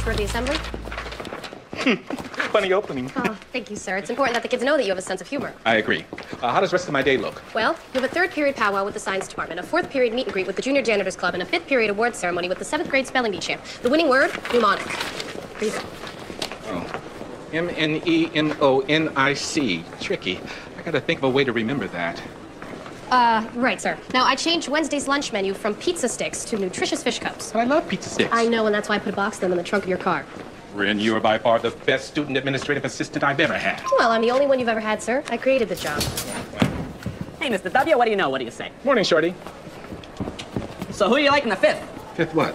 the assembly? Funny opening. Oh, thank you, sir. It's important that the kids know that you have a sense of humor. I agree. Uh, how does the rest of my day look? Well, you have a third period powwow with the science department, a fourth period meet and greet with the junior janitors club, and a fifth period awards ceremony with the seventh grade spelling bee champ. The winning word, mnemonic. Read it. Oh. M N E N O N I C. Tricky. I gotta think of a way to remember that. Uh, right, sir. Now, I changed Wednesday's lunch menu from pizza sticks to nutritious fish cups. But I love pizza sticks. I know, and that's why I put a box of them in the trunk of your car. Ren, you are by far the best student administrative assistant I've ever had. Well, I'm the only one you've ever had, sir. I created the job. Hey, Mr. W, what do you know? What do you say? Morning, Shorty. So who do you like in the fifth? Fifth what?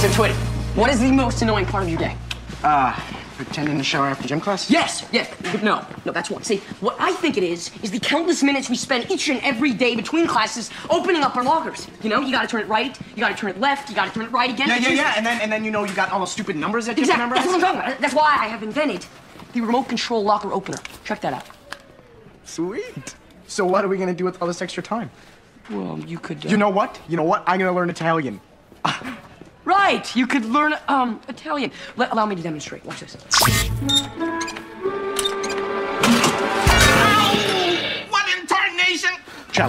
So, Twitty, what is the most annoying part of your day? Uh, pretending to shower after gym class? Yes, yes. No, no, that's one. See, what I think it is, is the countless minutes we spend each and every day between classes opening up our lockers. You know, you gotta turn it right, you gotta turn it left, you gotta turn it right again. Yeah, yeah, yeah. And then and then you know you got all those stupid numbers that you Exactly. That's memorize. what I'm talking about. That's why I have invented the remote control locker opener. Check that out. Sweet. So what are we gonna do with all this extra time? Well, you could. uh, You know what? You know what? I'm gonna learn Italian. Right. You could learn um Italian. Let, allow me to demonstrate. Watch this. What in tarnation? Ciao,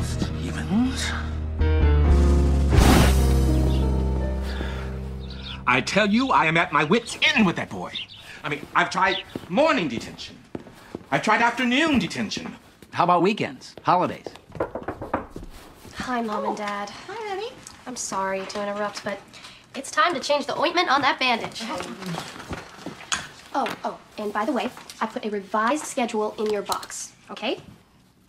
Stevens? I tell you, I am at my wits' end with that boy. I mean, I've tried morning detention. I've tried afternoon detention. How about weekends, holidays? Hi, Mom and Dad. Hi, Abby. I'm sorry to interrupt, but it's time to change the ointment on that bandage. Oh, oh, and by the way, I put a revised schedule in your box, okay?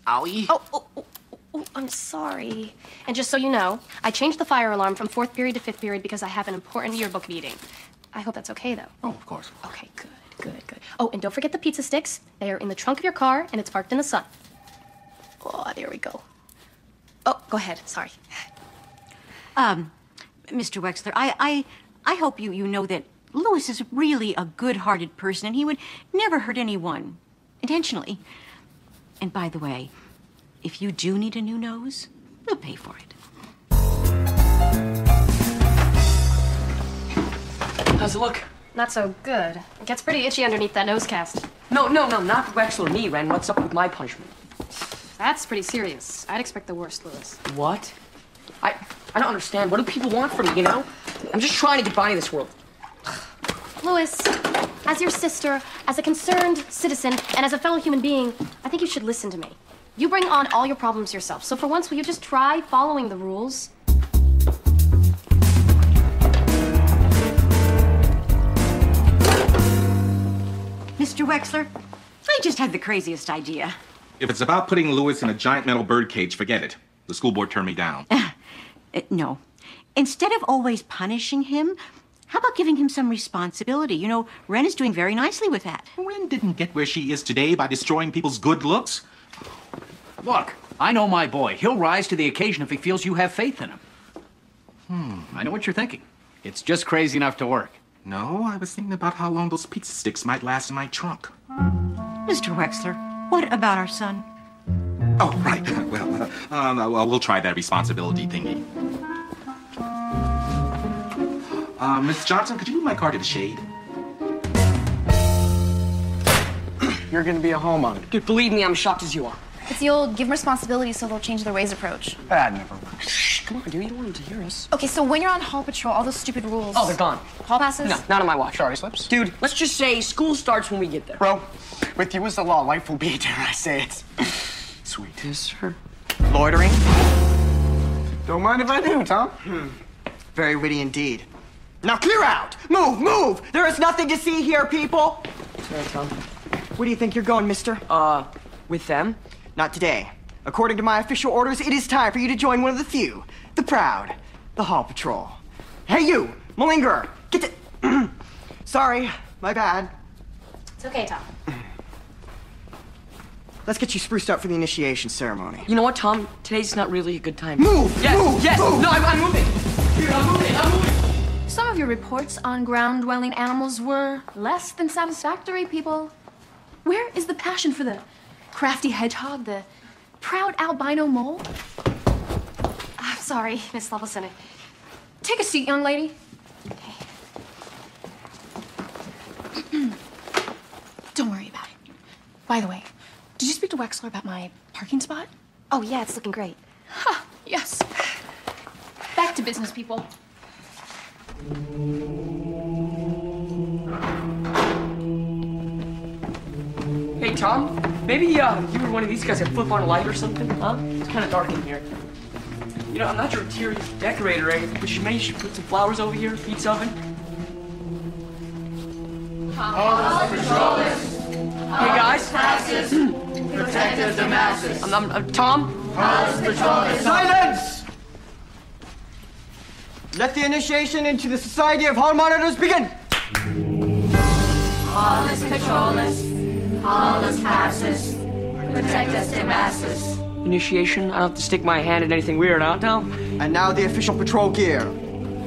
Owie. Oh, oh, oh, oh, oh, I'm sorry. And just so you know, I changed the fire alarm from fourth period to fifth period because I have an important yearbook meeting. I hope that's okay, though. Oh, of course. Okay, good, good, good. Oh, and don't forget the pizza sticks. They are in the trunk of your car, and it's parked in the sun. Oh, there we go. Oh, go ahead. Sorry. Um, Mr. Wexler, I, I, I hope you, you know that Louis is really a good-hearted person, and he would never hurt anyone intentionally. And by the way, if you do need a new nose, we'll pay for it. How's it look? Not so good. It gets pretty itchy underneath that nose cast. No, no, no, not Wexler, me, Ren. What's up with my punishment? That's pretty serious. I'd expect the worst, Louis. What? I I don't understand. What do people want from me, you know? I'm just trying to get by in this world. Louis, as your sister, as a concerned citizen, and as a fellow human being, I think you should listen to me. You bring on all your problems yourself. So for once, will you just try following the rules? Mr. Wexler, I just had the craziest idea. If it's about putting Louis in a giant metal bird cage, forget it. The school board turned me down. Uh, no. Instead of always punishing him, how about giving him some responsibility? You know, Ren is doing very nicely with that. Ren didn't get where she is today by destroying people's good looks. Look, I know my boy. He'll rise to the occasion if he feels you have faith in him. Hmm, I know what you're thinking. It's just crazy enough to work. No, I was thinking about how long those pizza sticks might last in my trunk. Mr. Wexler, what about our son? Oh, right. Well, uh, um, uh, well, we'll try that responsibility thingy. Uh, Miss Johnson, could you move my car to the shade? You're gonna be a homeowner. Dude, believe me, I'm shocked as you are. It's the old give 'em responsibility so they'll change their ways approach. That never works. Shh, come on, dude. You don't want them to hear us. Okay, so when you're on Hall Patrol, all those stupid rules. Oh, they're gone. Hall passes? No, not on my watch. Sorry, slips. Dude, let's just say school starts when we get there. Bro, with you as the law, life will be, dare I say it. Sweet. Yes, sir. Loitering? Don't mind if I do, Tom. Hmm. Very witty indeed. Now clear out! Move, move! There is nothing to see here, people! Sorry, Tom. Where do you think you're going, mister? Uh, with them? Not today. According to my official orders, it is time for you to join one of the few, the proud, the Hall Patrol. Hey, you, malingerer, get to. Sorry, my bad. It's okay, Tom. Let's get you spruced up for the initiation ceremony. You know what, Tom? Today's not really a good time. Move! Yes, Move! yes! Move! No, I'm, I'm moving! Dude, I'm moving! I'm moving! Some of your reports on ground dwelling animals were less than satisfactory, people. Where is the passion for the crafty hedgehog, the proud albino mole? I'm sorry, Miss Levelson. Take a seat, young lady. Okay. Don't worry about it. By the way, did you speak to Wexler about my parking spot? Oh, yeah, it's looking great. Huh, yes. Back to business, people. Hey, Tom, maybe uh, you or one of these guys could flip on a light or something, huh? It's kind of dark in here. You know, I'm not your interior decorator or anything, but you maybe should put some flowers over here, pizza oven. Hey, guys. Protect the masses. I'm, I'm, I'm Tom. Silence! Let the initiation into the Society of Hall Monitors begin! Hollis Patrolus. Hollis Passus. Protect us to masses. Initiation. I don't have to stick my hand in anything weird, huh, Tom? And now the official patrol gear.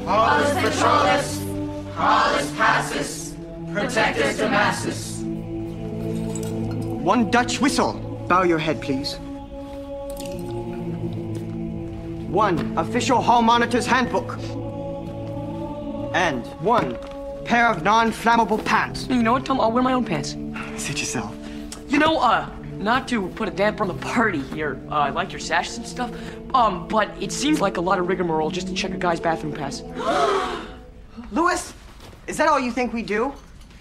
All Hollis Patrolus. Hollis Passus. Protect us to masses. One Dutch whistle. Bow your head, please. One official Hall Monitor's handbook. And one pair of non-flammable pants. You know what, Tom? I'll wear my own pants. Suit yourself. You know, uh, not to put a damper on the party here, uh, I like your sashes and stuff, um, but it seems like a lot of rigmarole just to check a guy's bathroom pass. Louis, is that all you think we do?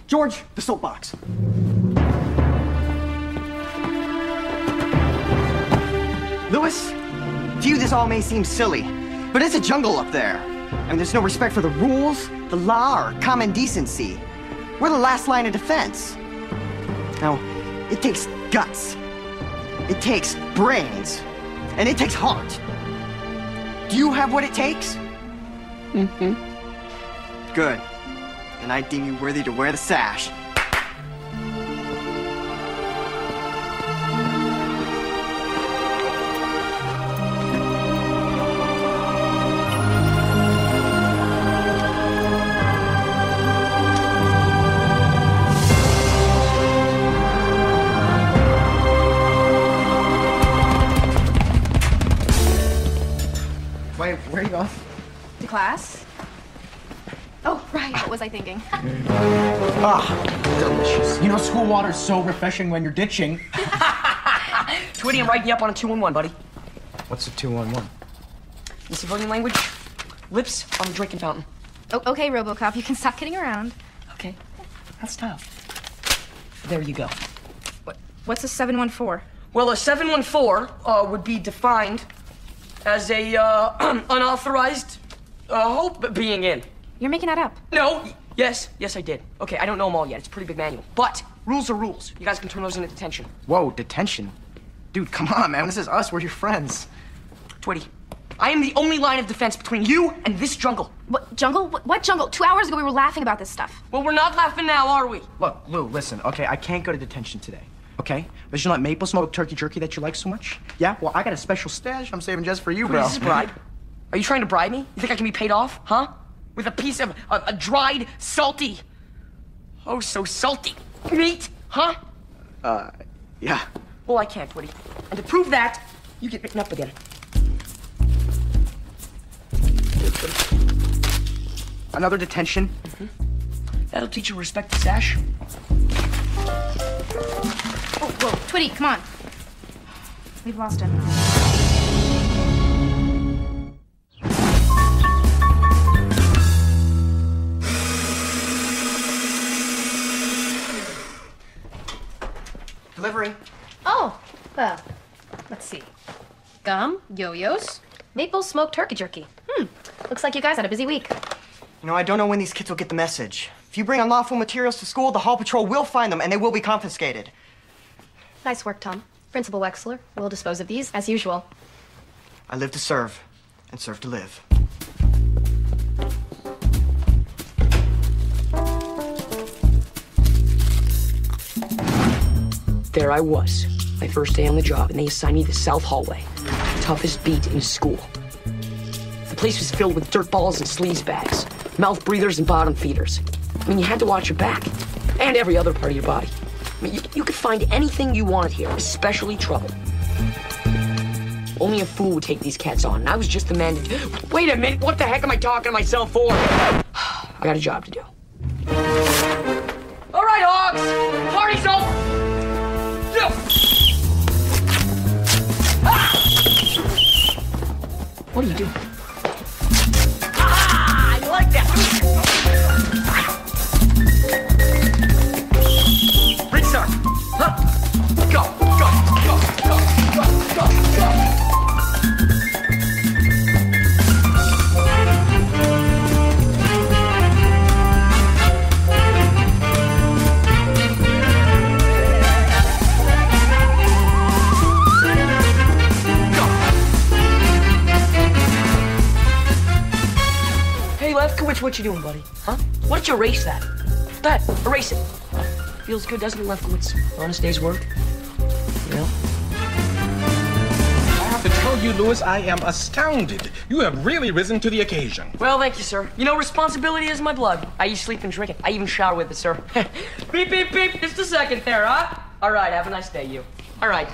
George, the soapbox. Louis, to you this all may seem silly, but it's a jungle up there. And there's no respect for the rules, the law, or common decency. We're the last line of defense. Now, it takes guts, it takes brains, and it takes heart. Do you have what it takes? Mm-hmm. Good. Then I deem you worthy to wear the sash. To class? Oh, right. What was I thinking? Ah, delicious. You know, school water's so refreshing when you're ditching. Twitty, I'm writing you up on a two-in-one, buddy. What's a two-on-one? In civilian language, lips on the drinking fountain. Oh, okay, Robocop, you can stop kidding around. Okay, that's tough. There you go. What, what's a 714? Well, a 714 uh, would be defined as a uh, unauthorized uh, hope being in. You're making that up. No. Yes. Yes, I did. Okay, I don't know them all yet. It's a pretty big manual. But rules are rules. You guys can turn those into detention. Whoa, detention. Dude, come on, man. This is us. We're your friends. Twitty, I am the only line of defense between you and this jungle. What, jungle? What, what jungle? Two hours ago we were laughing about this stuff. Well, we're not laughing now, are we? Look, Lou, listen, okay? I can't go to detention today, okay? But you know that maple smoked turkey jerky that you like so much? Yeah? Well, I got a special stash I'm saving just for you, bro. Is this a bribe? Are you trying to bribe me? You think I can be paid off, huh? With a piece of a, a dried, salty, oh so salty meat, huh? Uh, yeah. Well, I can't, Woody. And to prove that, you get written up again. Another detention? That'll teach you respect the sash. Oh, whoa, Twitty, come on. We've lost him. Delivery. Oh, well, let's see. Gum, yo-yos, maple smoked turkey jerky. Hmm, looks like you guys had a busy week. You know, I don't know when these kids will get the message. If you bring unlawful materials to school, the Hall Patrol will find them and they will be confiscated. Nice work, Tom. Principal Wexler will dispose of these as usual. I live to serve and serve to live. There I was, my first day on the job, and they assigned me the South Hallway, toughest beat in school. The place was filled with dirt balls and sleaze bags, mouth breathers and bottom feeders. I mean, you had to watch your back and every other part of your body. I mean, you, you could find anything you wanted here, especially trouble. Only a fool would take these cats on, and I was just the man to. Wait a minute, what the heck am I talking to myself for? I got a job to do. All right, Hogs! Party's over! What are you doing? What you doing, buddy? Huh? Why don't you erase that? Go ahead, erase it. Feels good, doesn't it, Lefkowitz? Honest day's work. You know? I have to tell you, Louis, I am astounded. You have really risen to the occasion. Well, thank you, sir. You know, responsibility is my blood. I eat, sleep, and drink it. I even shower with it, sir. beep, beep, beep. Just a second there, huh? All right, have a nice day, you. All right.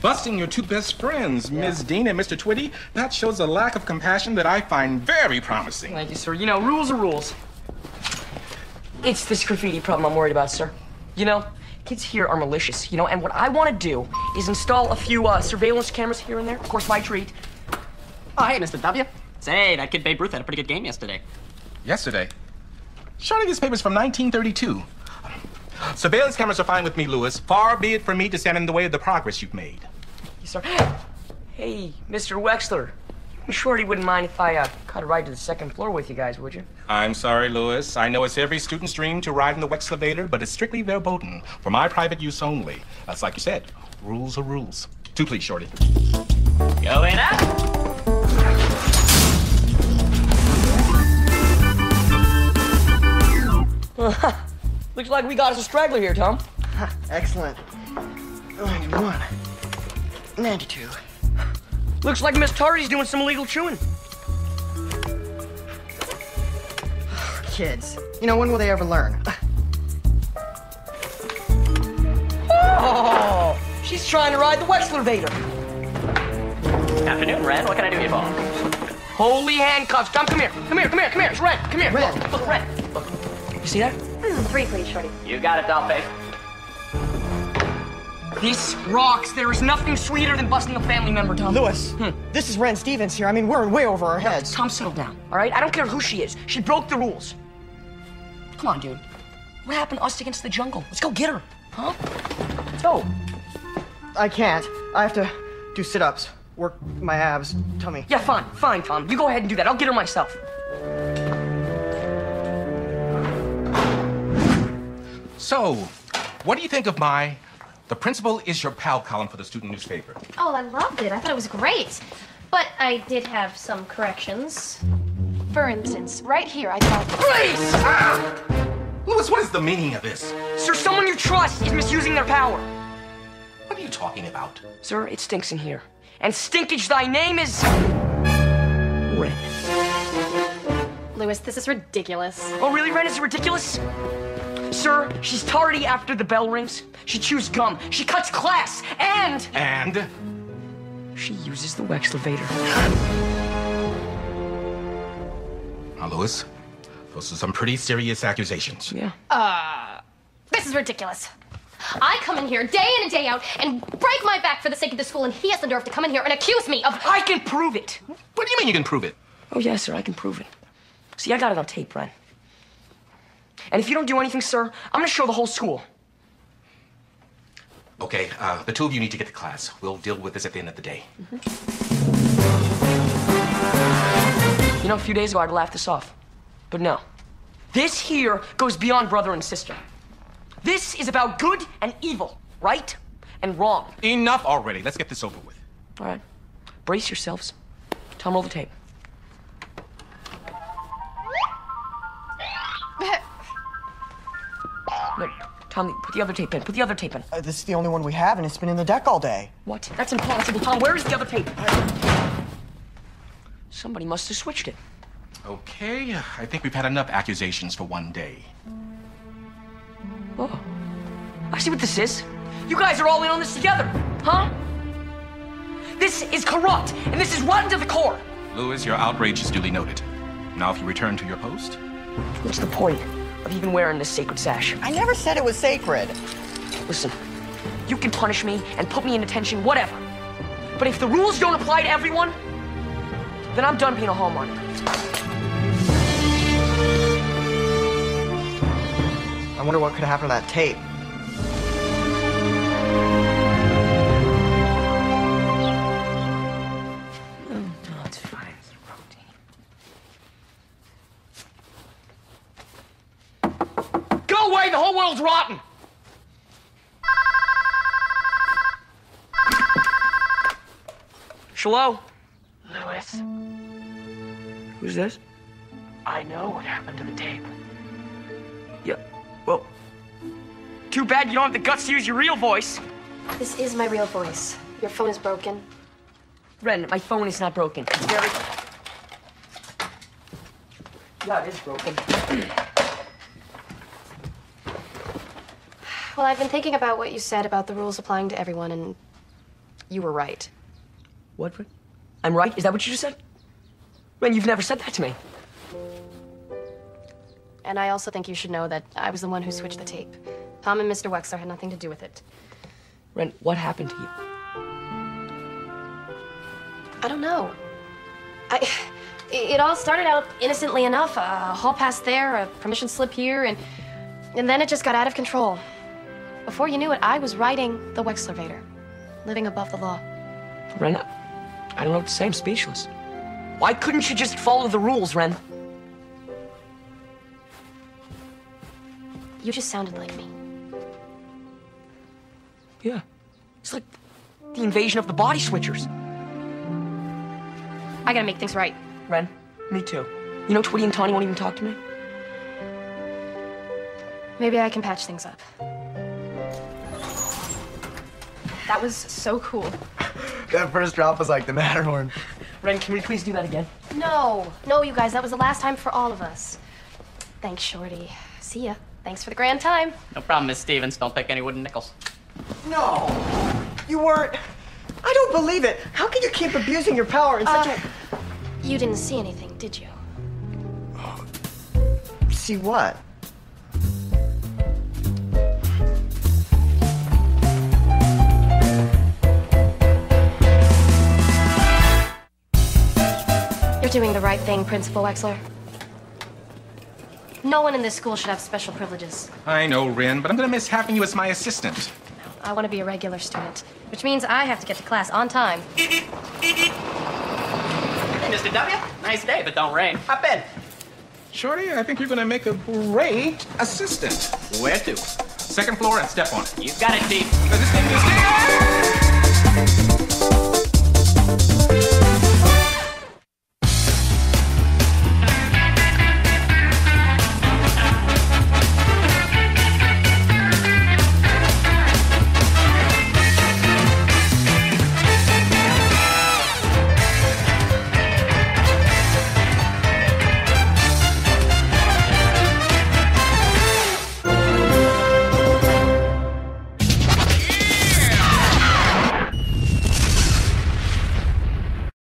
Busting your two best friends, Ms. Dean and Mr. Twitty, that shows a lack of compassion that I find very promising. Thank you, sir. You know, rules are rules. It's this graffiti problem I'm worried about, sir. You know, kids here are malicious, you know, and what I want to do is install a few uh, surveillance cameras here and there. Of course, my treat. Oh, hey, Mr. W. Say, that kid Babe Ruth had a pretty good game yesterday. Yesterday. Surely this paper's from 1932. Surveillance cameras are fine with me, Louis. Far be it from me to stand in the way of the progress you've made. Yes, sir. Hey, Mr. Wexler. I'm sure he wouldn't mind if I uh, cut a ride to the second floor with you guys, would you? I'm sorry, Louis. I know it's every student's dream to ride in the Wexlevator, but it's strictly verboten, for my private use only. That's like you said, rules are rules. Two, please, Shorty. Going up. Looks like we got us a straggler here, Tom. Excellent. 91. 92. Looks like Miss Tardy's doing some illegal chewing. Kids. You know, when will they ever learn? Oh, she's trying to ride the Wexlevator. Afternoon, Ren. What can I do you for? Holy handcuffs. Tom, come here. Come here, come here, come here. It's Red. Come here. Red. Look, look, Red. Look. You see that? Three, please, Shorty. You got it, Dollface. This rocks. There is nothing sweeter than busting a family member, Tom. Louis, hmm. this is Ren Stevens here. I mean, we're way over our heads. Tom, settle down, all right? I don't care who she is. She broke the rules. Come on, dude. What happened to us against the jungle? Let's go get her, huh? Let's go. I can't. I have to do sit ups, work my abs, tummy. Yeah, fine, fine, Tom. You go ahead and do that. I'll get her myself. So, what do you think of my The Principal is Your Pal column for the student newspaper? Oh, I loved it. I thought it was great. But I did have some corrections. For instance, right here, I thought. Please! Ah! Louis, what is the meaning of this? Sir, someone you trust is misusing their power. What are you talking about? Sir, it stinks in here. And stinkage thy name is. Red. Louis, this is ridiculous. Oh, really, Ren? Is it ridiculous? Sir, she's tardy after the bell rings. She chews gum. She cuts class. And. And? She uses the Wexlevator. Now, Louis, those are some pretty serious accusations. Yeah. Uh, this is ridiculous. I come in here day in and day out and break my back for the sake of the school, and he has the nerve to come in here and accuse me of. I can prove it. What do you mean you can prove it? Oh, yes, sir, I can prove it. See, I got it on tape, Ren. And if you don't do anything, sir, I'm gonna show the whole school. Okay, uh, the two of you need to get to class. We'll deal with this at the end of the day. You know, a few days ago I'd laugh this off. But no. This here goes beyond brother and sister. This is about good and evil, right and wrong. Enough already. Let's get this over with. All right. Brace yourselves. Roll the tape. Tom, put the other tape in. Put the other tape in. Uh, this is the only one we have, and it's been in the deck all day. What? That's impossible, Tom. Where is the other tape? Somebody must have switched it. Okay, I think we've had enough accusations for one day. Oh, I see what this is. You guys are all in on this together, huh? This is corrupt, and this is rotten to the core. Louis, your outrage is duly noted. Now, if you return to your post. What's the point of even wearing this sacred sash? I never said it was sacred. Listen, you can punish me and put me in detention, whatever. But if the rules don't apply to everyone, then I'm done being a hall monitor. I wonder what could happen to that tape. Rotten! Hello? Louis, Who's this? I know what happened to the tape. Yeah, well, too bad you don't have the guts to use your real voice. This is my real voice. Your phone is broken. Ren, my phone is not broken. It's very... Yeah, it is broken. Well, I've been thinking about what you said about the rules applying to everyone, and you were right. What? I'm right? Is that what you just said? Ren, you've never said that to me. And I also think you should know that I was the one who switched the tape. Tom and Mr. Wexler had nothing to do with it. Ren, what happened to you? I don't know. I. It all started out innocently enough. A hall pass there, a permission slip here, and and then it just got out of control. Before you knew it, I was riding the Wexlervator, living above the law. Ren, I I don't know what to say. I'm speechless. Why couldn't you just follow the rules, Ren? You just sounded like me. Yeah. It's like the invasion of the body switchers. I gotta make things right. Ren, me too. You know, Twitty and Tawny won't even talk to me. Maybe I can patch things up. That was so cool. That first drop was like the Matterhorn. Ren, can we please do that again? No, no, you guys, that was the last time for all of us. Thanks, Shorty. See ya. Thanks for the grand time. No problem, Miss Stevens. Don't take any wooden nickels. No, you weren't. I don't believe it. How can you keep abusing your power in such a. Uh, you didn't see anything, did you? See what? You're doing the right thing, Principal Wexler. No one in this school should have special privileges. I know, Ren, but I'm gonna miss having you as my assistant. I want to be a regular student, which means I have to get to class on time. Hey, Mr. W. Nice day, but don't rain. Hop in. Shorty, I think you're gonna make a great assistant. Where to? Second floor and step on it. You got it, Chief.